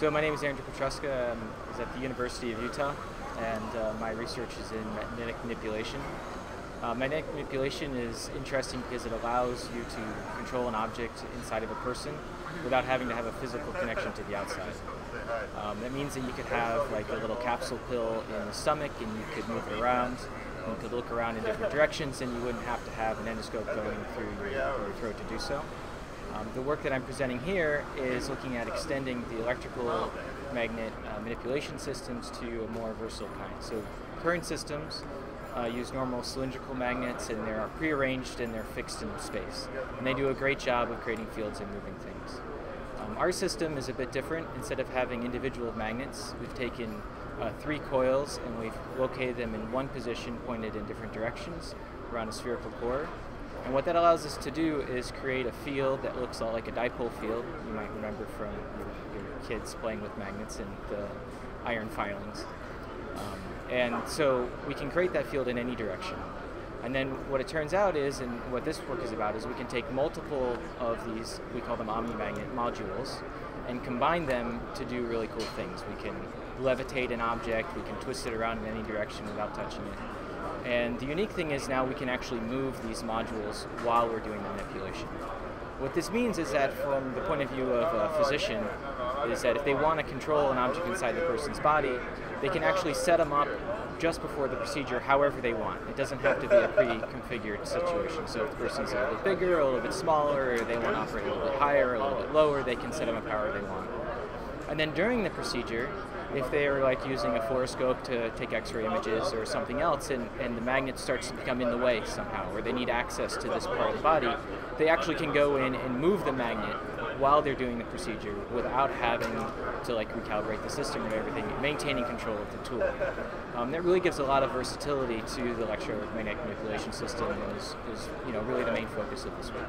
So my name is Andrew Petruska. I was at the University of Utah, and uh, my research is in magnetic manipulation. Uh, magnetic manipulation is interesting because it allows you to control an object inside of a person without having to have a physical connection to the outside. Um, that means that you could have like a little capsule pill in the stomach and you could move it around. You could look around in different directions and you wouldn't have to have an endoscope going through your, your throat to do so. Um, the work that I'm presenting here is looking at extending the electrical magnet uh, manipulation systems to a more versatile kind. So current systems uh, use normal cylindrical magnets and they're prearranged and they're fixed in space. And they do a great job of creating fields and moving things. Um, our system is a bit different. Instead of having individual magnets, we've taken uh, three coils and we've located them in one position pointed in different directions around a spherical core. And what that allows us to do is create a field that looks like a dipole field. You might remember from your, your kids playing with magnets and the iron filings. Um, and so we can create that field in any direction. And then what it turns out is, and what this work is about, is we can take multiple of these, we call them omni-magnet modules, and combine them to do really cool things. We can levitate an object, we can twist it around in any direction without touching it. And the unique thing is now we can actually move these modules while we're doing the manipulation. What this means is that from the point of view of a physician, is that if they want to control an object inside the person's body, they can actually set them up just before the procedure however they want. It doesn't have to be a pre-configured situation. So if the person's a little bit bigger, a little bit smaller, or they want to operate a little bit higher, a little bit lower, they can set them up however they want. And then during the procedure, if they are like using a fluoroscope to take x-ray images or something else and, and the magnet starts to become in the way somehow or they need access to this part of the body they actually can go in and move the magnet while they're doing the procedure without having to like recalibrate the system and everything maintaining control of the tool. Um, that really gives a lot of versatility to the electromagnetic manipulation system and is, is you know really the main focus of this work